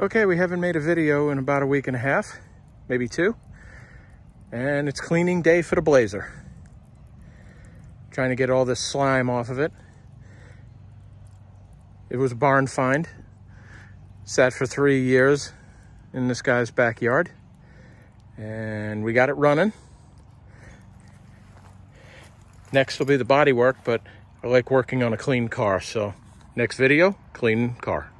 Okay, we haven't made a video in about a week and a half, maybe two. And it's cleaning day for the Blazer. Trying to get all this slime off of it. It was a barn find. Sat for three years in this guy's backyard. And we got it running. Next will be the body work, but I like working on a clean car. So next video, clean car.